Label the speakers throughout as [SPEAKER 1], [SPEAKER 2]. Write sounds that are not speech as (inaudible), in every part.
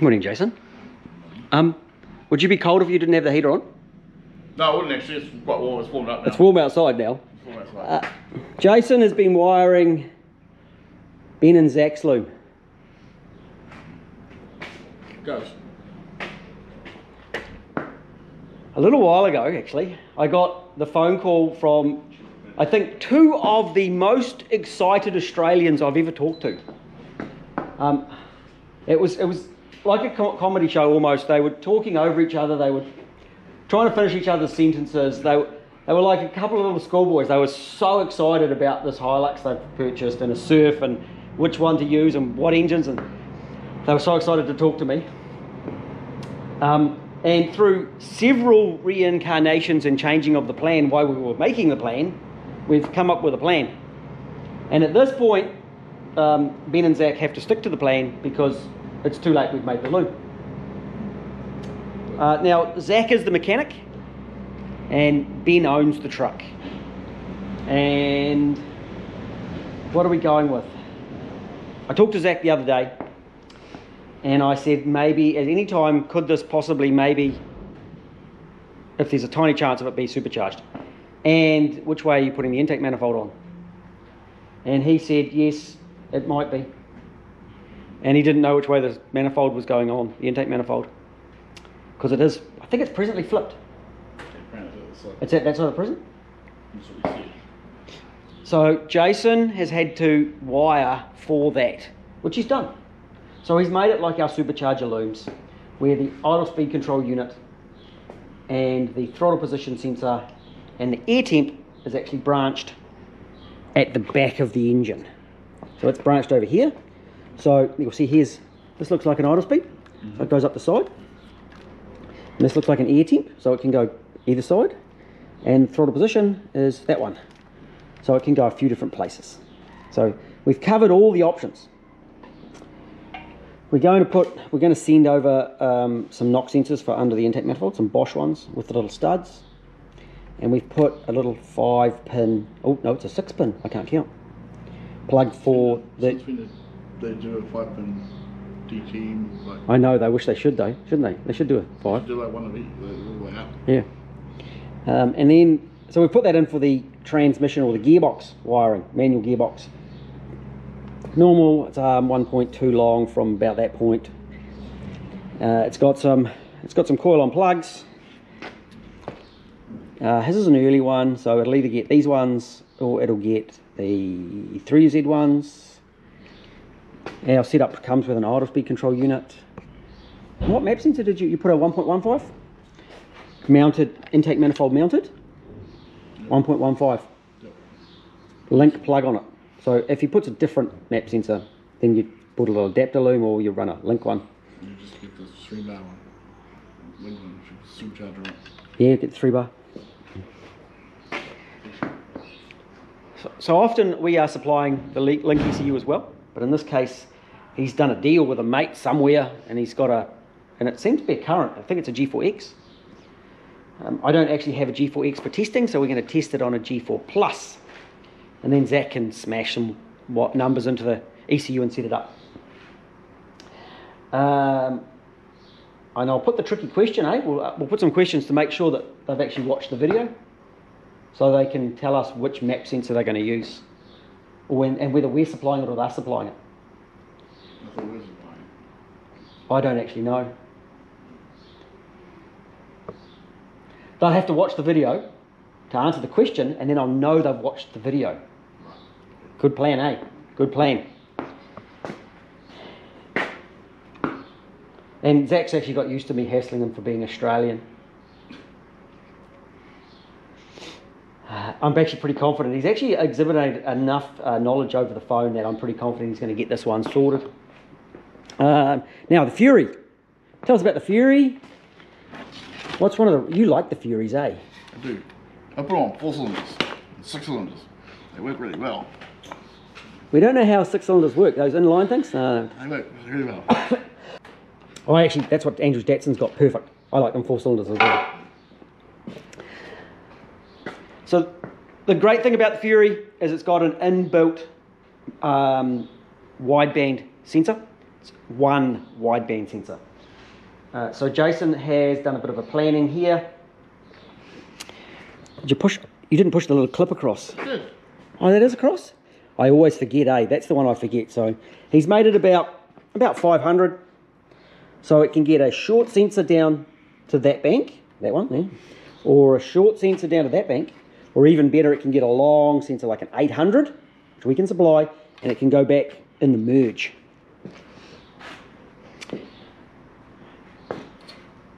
[SPEAKER 1] Morning, Jason. Um, would you be cold if you didn't have the heater on?
[SPEAKER 2] No, I wouldn't actually. It's quite warm. It's warmed up now.
[SPEAKER 1] It's warm outside now.
[SPEAKER 2] Warm outside.
[SPEAKER 1] Uh, Jason has been wiring Ben and Zach's loom.
[SPEAKER 2] Goes.
[SPEAKER 1] A little while ago, actually, I got the phone call from, I think, two of the most excited Australians I've ever talked to. Um, it was it was like a co- comedy show almost. They were talking over each other. They were trying to finish each other's sentences. They were, they were like a couple of little schoolboys. They were so excited about this Hilux they've purchased and a surf and which one to use and what engines and they were so excited to talk to me. Um, and through several reincarnations and changing of the plan while we were making the plan, we've come up with a plan. And at this point, um, Ben and Zach have to stick to the plan because it's too late, we've made the loom. Uh, now, Zach is the mechanic, and Ben owns the truck. And what are we going with? I talked to Zach the other day, and I said maybe at any time could this possibly maybe, if there's a tiny chance of it, be supercharged? And which way are you putting the intake manifold on? And he said yes, it might be. And he didn't know which way the manifold was going on, the intake manifold, because it is. I think it's presently flipped. It's at that side of the prison. So Jason has had to wire for that, which he's done. So he's made it like our supercharger looms, where the idle speed control unit and the throttle position sensor and the air temp is actually branched at the back of the engine. So it's branched over here. So you'll see here's, this looks like an idle speed, so it goes up the side. And this looks like an air temp, so it can go either side. And throttle position is that one so it can go a few different places. So we've covered all the options. We're going to put, we're going to send over um, some knock sensors for under the intake manifold, some Bosch ones with the little studs. And we've put a little five pin, oh no, it's a six pin, I can't count, plug for the,
[SPEAKER 2] they, do a five pin DT, like,
[SPEAKER 1] I know, they wish they should though, shouldn't they? They should do a five.
[SPEAKER 2] do like one of each, all the way up.
[SPEAKER 1] Yeah. Um, and then, so we put that in for the transmission or the gearbox wiring, manual gearbox. Normal, it's um, 1.2 long from about that point. Uh, it's got some, it's got some coil on plugs. Uh, his is an early one, so it'll either get these ones or it'll get the 3UZ ones. Our setup comes with an idle speed control unit. What map sensor did you, you put a 1.15? mounted intake manifold mounted 1.15 link plug on it so if he puts a different map sensor then you put a little adapter loom or you run a link one
[SPEAKER 2] You just get the three bar one. Link one, supercharger on
[SPEAKER 1] yeah get the three bar so, so often we are supplying the link link ECU as well but in this case he's done a deal with a mate somewhere and he's got a and it seems to be a current I think it's a G4X Um, I don't actually have a G4X for testing, so we're going to test it on a G4 Plus, and then Zach can smash some what numbers into the ECU and set it up. Um, and I'll put the tricky question, eh? We'll, uh, we'll put some questions to make sure that they've actually watched the video, so they can tell us which map sensor they're going to use, when, and whether we're supplying it or they're supplying it.
[SPEAKER 2] I
[SPEAKER 1] don't actually know. They'll have to watch the video to answer the question, and then I'll know they've watched the video. Good plan, eh? Good plan. And Zach's actually got used to me hassling him for being Australian. Uh, I'm actually pretty confident. He's actually exhibited enough uh, knowledge over the phone that I'm pretty confident he's going to get this one sorted. Um, now, the Fury. Tell us about the Fury. What's one of the. You like the Furies, eh?
[SPEAKER 2] I do. I put on four cylinders, six cylinders. They work really well.
[SPEAKER 1] We don't know how six cylinders work. Those inline things? No.
[SPEAKER 2] They work really well. (coughs)
[SPEAKER 1] Oh, actually, that's what Andrews Datsun's got. Perfect. I like them four cylinders as well. So, the great thing about the Fury is it's got an inbuilt um, wideband sensor. One wideband sensor. Uh, so Jason has done a bit of a planning here. Did you push? You didn't push the little clip across. Oh, that is across. I always forget, eh? That's the one I forget. So he's made it about about 500, so it can get a short sensor down to that bank, that one there, or a short sensor down to that bank, or even better, it can get a long sensor like an 800, which we can supply, and it can go back in the merge.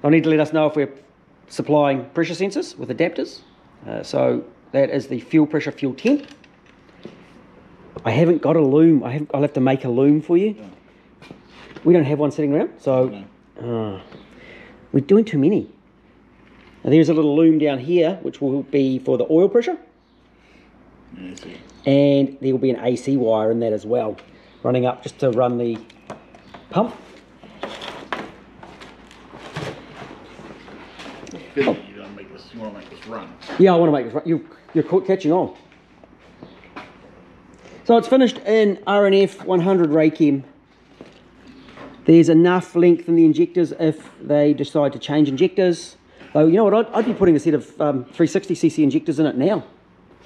[SPEAKER 1] They'll need to let us know if we're supplying pressure sensors with adapters. Uh, so that is the fuel pressure, fuel temp. I haven't got a loom. I have, I'll have to make a loom for you. We don't have one sitting around, so uh, we're doing too many. Now there's a little loom down here, which will be for the oil pressure, and there will be an AC wire in that as well, running up just to run the pump.
[SPEAKER 2] You don't make this. You want to make this run.
[SPEAKER 1] Yeah, I want to make this run. You, you're caught catching on. So it's finished in RNF 100 Raychem. There's enough length in the injectors if they decide to change injectors. Though, you know what, I'd, I'd be putting a set of um, 360cc injectors in it now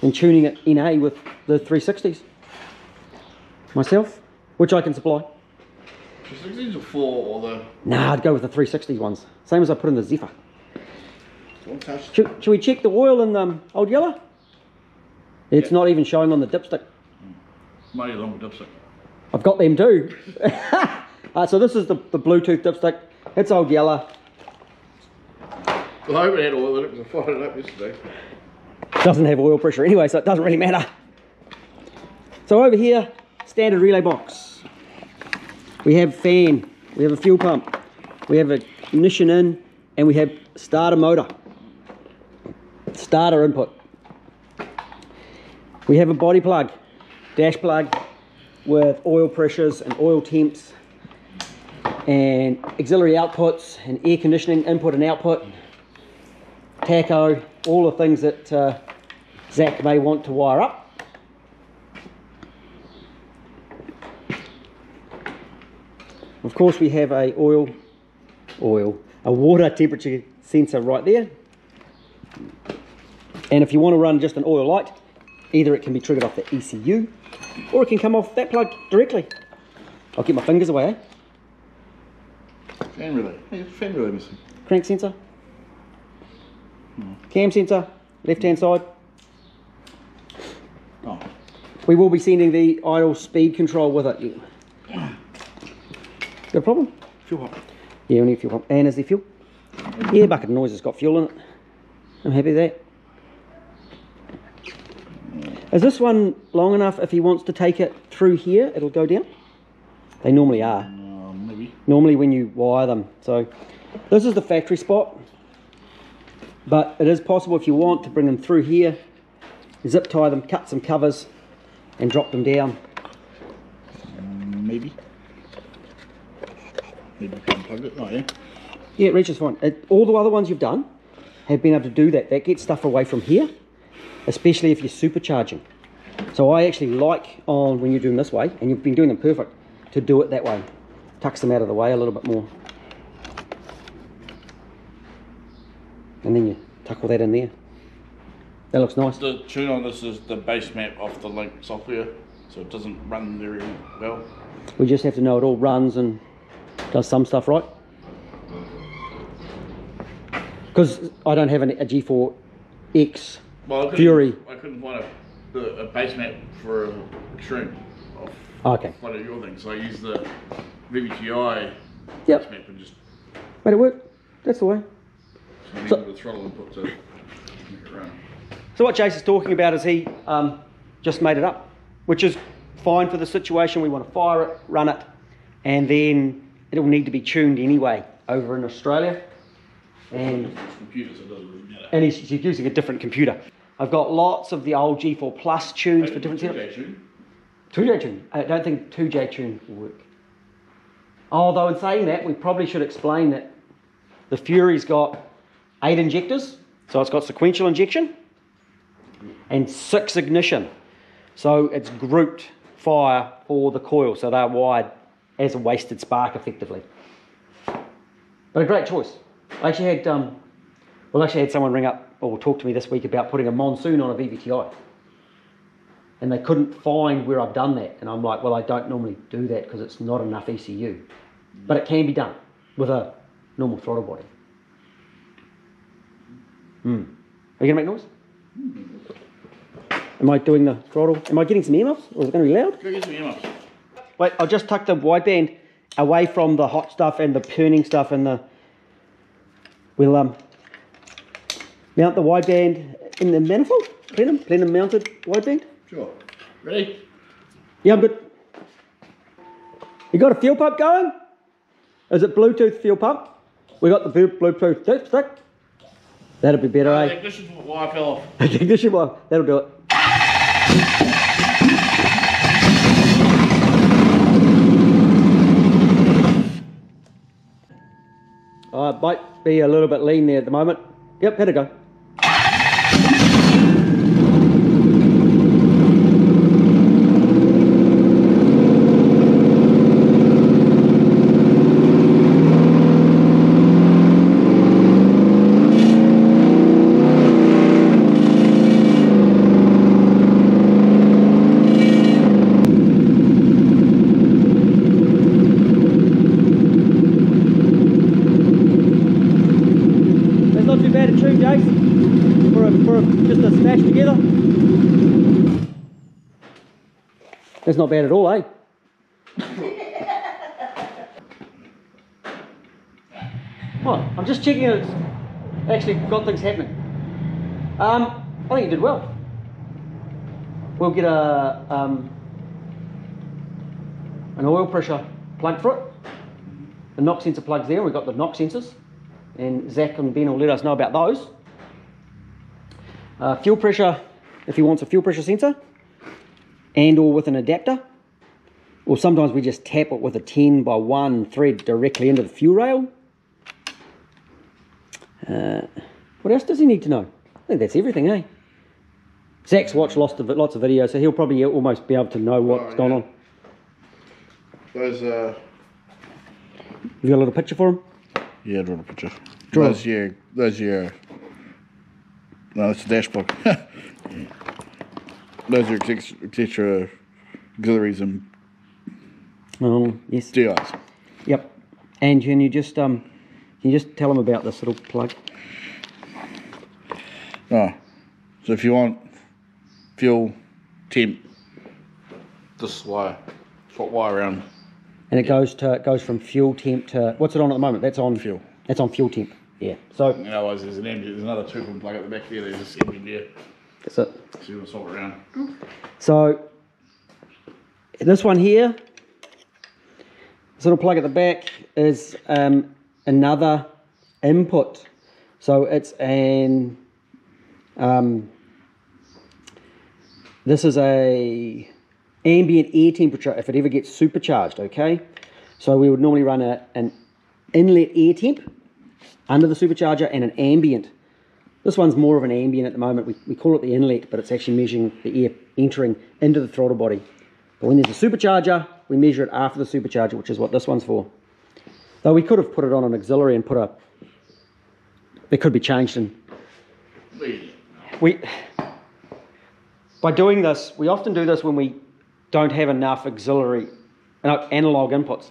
[SPEAKER 1] and tuning it NA with the 360s myself, which I can supply.
[SPEAKER 2] Just these are four or the
[SPEAKER 1] Nah, I'd go with the 360s ones. Same as I put in the Zephyr.
[SPEAKER 2] Touch.
[SPEAKER 1] Should, should we check the oil in um, Old Yeller? It's not even showing on the dipstick.
[SPEAKER 2] Mighty long dipstick.
[SPEAKER 1] I've got them too. (laughs) uh, so this is the, the Bluetooth dipstick. It's old yellow.
[SPEAKER 2] Well, I hope it had oil in it because I fired it up yesterday.
[SPEAKER 1] Doesn't have oil pressure anyway, so it doesn't really matter. So over here, standard relay box. We have fan, we have a fuel pump, we have a ignition in, and we have starter motor. Starter input. We have a body plug, dash plug with oil pressures and oil temps and auxiliary outputs and air conditioning input and output taco, all the things that uh, Zach may want to wire up. Of course, we have a oil, oil, a water temperature sensor right there. And if you want to run just an oil light, either it can be triggered off the ECU, or it can come off that plug directly. I'll get my fingers away, eh?
[SPEAKER 2] Fan relay. Hey, fan relay missing.
[SPEAKER 1] Crank sensor, cam sensor, left hand side.
[SPEAKER 2] Oh,
[SPEAKER 1] We will be sending the idle speed control with it. You- Got a problem?
[SPEAKER 2] fuel pump.
[SPEAKER 1] Yeah, we need fuel pump. And is there fuel? Yeah, bucket of noise has got fuel in it. I'm happy with that. Is this one long enough if he wants to take it through here, it'll go down? They normally are.
[SPEAKER 2] Um, maybe.
[SPEAKER 1] Normally when you wire them. So this is the factory spot. But it is possible if you want to bring them through here, zip tie them, cut some covers and drop them down.
[SPEAKER 2] Um, maybe. Maybe we can plug it. Oh, yeah.
[SPEAKER 1] Yeah, it reaches fine. It, all the other ones you've done have been able to do that. That gets stuff away from here, especially if you're supercharging. So I actually like on when you're doing this way, and you've been doing them perfect, to do it that way. Tucks them out of the way a little bit more. And then you tuck all that in there. That looks nice.
[SPEAKER 2] The tune on this is the base map off the Link software, so it doesn't run very well.
[SPEAKER 1] We just have to know it all runs and does some stuff right. Because I don't have an, a G4X
[SPEAKER 2] Well, I couldn't,
[SPEAKER 1] Fury.
[SPEAKER 2] I couldn't find a, the, a base map for a Xtreme of
[SPEAKER 1] Okay.
[SPEAKER 2] one of your things, so I used the
[SPEAKER 1] Yep.
[SPEAKER 2] base map and just
[SPEAKER 1] Made it work. That's the way. So-
[SPEAKER 2] the throttle input to make it run.
[SPEAKER 1] So what Jason's talking about is he um, just made it up, which is fine for the situation. We want to fire it, run it, and then it'll need to be tuned anyway over in Australia. And
[SPEAKER 2] It's computer, it doesn't really matter.
[SPEAKER 1] and he's, he's using a different computer. I've got lots of the old G4 Plus tunes for different setups.
[SPEAKER 2] tune.
[SPEAKER 1] 2J tune. I don't think 2J tune will work. Although in saying that, we probably should explain that the Fury's got eight injectors, so it's got sequential injection and six ignition. So it's grouped fire for the coil, so they're wired as a wasted spark effectively. But a great choice. I actually had um, well, actually had someone ring up or talk to me this week about putting a monsoon on a VVTI, and they couldn't find where I've done that. And I'm like, well, I don't normally do that because it's not enough ECU, but it can be done with a normal throttle body. Hmm. Are you gonna make noise? Am I doing the throttle? Am I getting some earmuffs, or is it going to be loud?
[SPEAKER 2] Go get some earmuffs.
[SPEAKER 1] Wait, I'll just tuck the wideband away from the hot stuff and the perning stuff and the. We'll um mount the wideband in the manifold. Plenum, plenum mounted wideband.
[SPEAKER 2] Sure. Ready?
[SPEAKER 1] Yeah, I'm good. You got a fuel pump going? Is it Bluetooth fuel pump? We got the Bluetooth stick. That'll be better,
[SPEAKER 2] Uh,
[SPEAKER 1] eh?
[SPEAKER 2] the ignition wire fell off. (laughs)
[SPEAKER 1] Ignition wire. That'll do it. Uh, might be a little bit lean there at the moment. Yep, had to go. That's not too bad a tune, Jace. For a, for a, just a smash together. That's not bad at all, eh? What? I'm just checking it's actually got things happening. Um, I think you did well. We'll get a um, an oil pressure plug for it. The knock sensor plugs there. We've got the knock sensors and Zach and Ben will let us know about those. Uh, fuel pressure, if he wants a fuel pressure sensor, and or with an adapter, or sometimes we just tap it with a 10 by 1 thread directly into the fuel rail. Uh, what else does he need to know? I think that's everything, eh? Zach's watched lots of, lots of videos, so he'll probably almost be able to know what's
[SPEAKER 2] Oh,
[SPEAKER 1] going
[SPEAKER 2] yeah.
[SPEAKER 1] on.
[SPEAKER 2] Those, uh,
[SPEAKER 1] you got a little picture for him?
[SPEAKER 2] yeah, draw a picture.
[SPEAKER 1] Draw.
[SPEAKER 2] Those, yeah, those, yeah. No, that's the dashboard. (laughs) those are ex- extra auxiliaries and
[SPEAKER 1] Oh, yes.
[SPEAKER 2] DIs.
[SPEAKER 1] Yep. And can you just um, can you just tell them about this little plug?
[SPEAKER 2] Oh, so if you want fuel, temp, this wire, swap wire around.
[SPEAKER 1] And it goes to it goes from fuel temp to what's it on at the moment? That's on
[SPEAKER 2] Fuel.
[SPEAKER 1] That's on fuel temp. Yeah. So
[SPEAKER 2] And otherwise, there's an engine. There's another two plug at the back there. There's this engine there.
[SPEAKER 1] that's it.
[SPEAKER 2] To swap it around.
[SPEAKER 1] So this one here, this little plug at the back is um, another input. So it's an um, this is a ambient air temperature if it ever gets supercharged. Okay, so we would normally run a, an inlet air temp under the supercharger and an ambient. This one's more of an ambient at the moment. We, we call it the inlet, but it's actually measuring the air entering into the throttle body. But when there's a supercharger, we measure it after the supercharger, which is what this one's for. Though we could have put it on an auxiliary and put a. It could be changed and we by doing this we often do this when we don't have enough auxiliary uh, analog inputs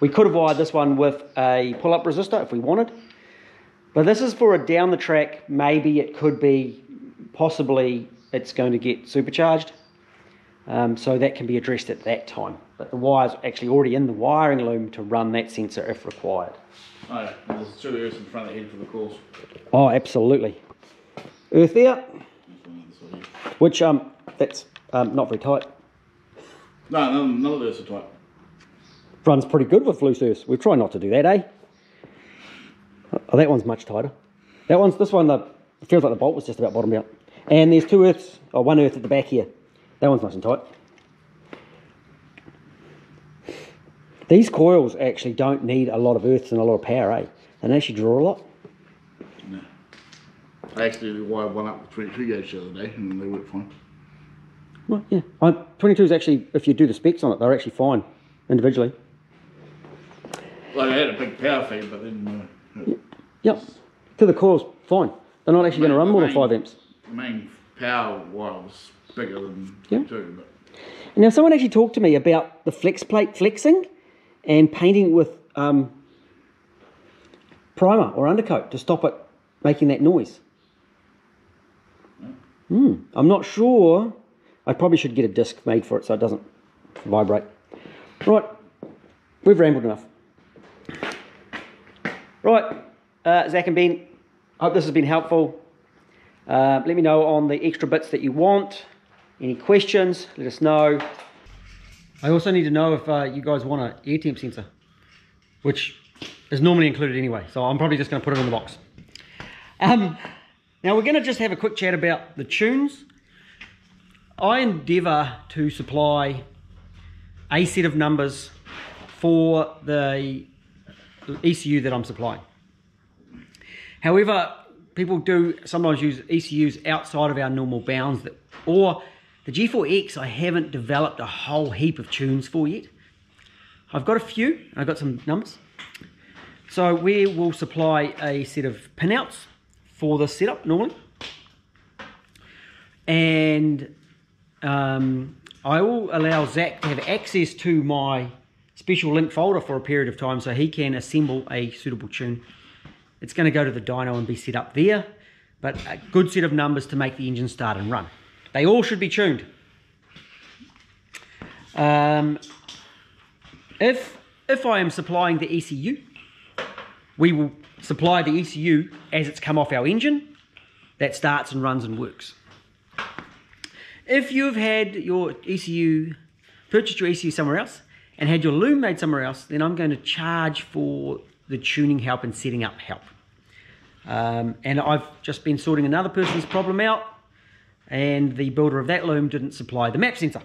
[SPEAKER 1] we could have wired this one with a pull-up resistor if we wanted but this is for a down the track maybe it could be possibly it's going to get supercharged um, so that can be addressed at that time but the wire's actually already in the wiring loom to run that sensor if required
[SPEAKER 2] Oh. There's two ears in front of the head for the calls.
[SPEAKER 1] oh absolutely earth there
[SPEAKER 2] This one, this one here.
[SPEAKER 1] which um that's um, not very tight
[SPEAKER 2] No, none, none of those are tight.
[SPEAKER 1] runs pretty good with loose earths we try not to do that eh oh that one's much tighter. That one's this one the feels like the bolt was just about bottomed out. And there's two earths or one earth at the back here. That one's nice and tight. These coils actually don't need a lot of earths and a lot of power eh? They actually draw a lot.
[SPEAKER 2] No. I actually wired one up with 22 gauge the other day and they work fine.
[SPEAKER 1] well, yeah. 22 is actually if you do the specs on it they're actually fine individually.
[SPEAKER 2] Like I had a big power feed, but then
[SPEAKER 1] Yep. To the core's fine. They're not actually going to run more than 5 amps.
[SPEAKER 2] the main power was bigger than
[SPEAKER 1] Yeah.
[SPEAKER 2] two. But
[SPEAKER 1] Now, someone actually talked to me about the flex plate flexing and painting with um, primer or undercoat to stop it making that noise. Hmm. I'm not sure. I probably should get a disc made for it so it doesn't vibrate. Right, we've rambled enough. Right, uh, Zach and Ben, I hope this has been helpful. Uh, let me know on the extra bits that you want. Any questions, let us know. I also need to know if uh, you guys want an air temp sensor, which is normally included anyway, so I'm probably just going to put it in the box. Um, now we're going to just have a quick chat about the tunes. I endeavour to supply a set of numbers for the ECU that I'm supplying. However, people do sometimes use ECUs outside of our normal bounds, that, or the G4X I haven't developed a whole heap of tunes for yet. I've got a few, I've got some numbers. So we will supply a set of pinouts for the setup normally. And um, I will allow Zach to have access to my special link folder for a period of time so he can assemble a suitable tune. It's going to go to the dyno and be set up there, but a good set of numbers to make the engine start and run. They all should be tuned. Um, if, if I am supplying the ECU, we will supply the ECU as it's come off our engine. That starts and runs and works. If you've had your ECU, purchased your ECU somewhere else, and had your loom made somewhere else, then I'm going to charge for the tuning help and setting up help. Um, and I've just been sorting another person's problem out, and the builder of that loom didn't supply the map sensor.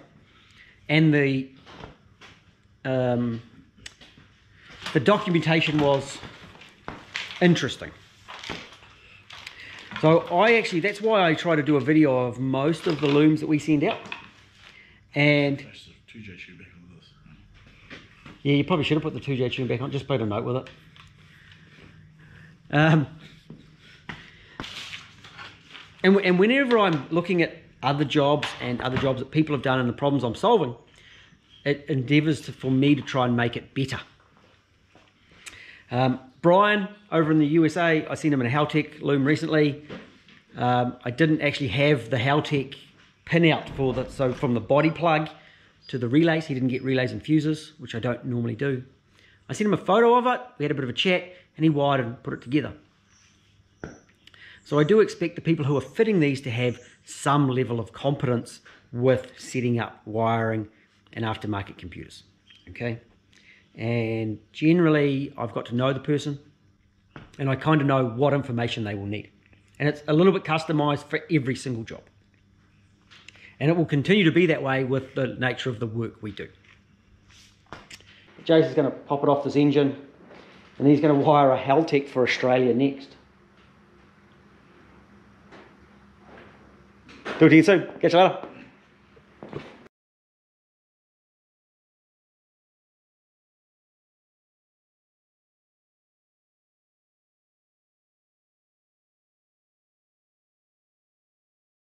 [SPEAKER 1] And the um, the documentation was interesting. So I actually, that's why I try to do a video of most of the looms that we send out. And
[SPEAKER 2] that's the two J shoe back on this.
[SPEAKER 1] Yeah, you probably should have put the 2J tune back on, just put a note with it. Um, and, and whenever I'm looking at other jobs and other jobs that people have done and the problems I'm solving, it endeavours to, for me to try and make it better. Um, Brian over in the USA, I seen him in a Haltech loom recently. Um, I didn't actually have the Haltech pinout for the so from the body plug to the relays. He didn't get relays and fuses, which I don't normally do. I sent him a photo of it. We had a bit of a chat, and he wired and put it together. So I do expect the people who are fitting these to have some level of competence with setting up wiring and aftermarket computers. Okay, and generally I've got to know the person, and I kind of know what information they will need, and it's a little bit customized for every single job. And it will continue to be that way with the nature of the work we do. Jason's going to pop it off this engine, and he's going to wire a Haltech for Australia next. Do it again soon. Catch you later.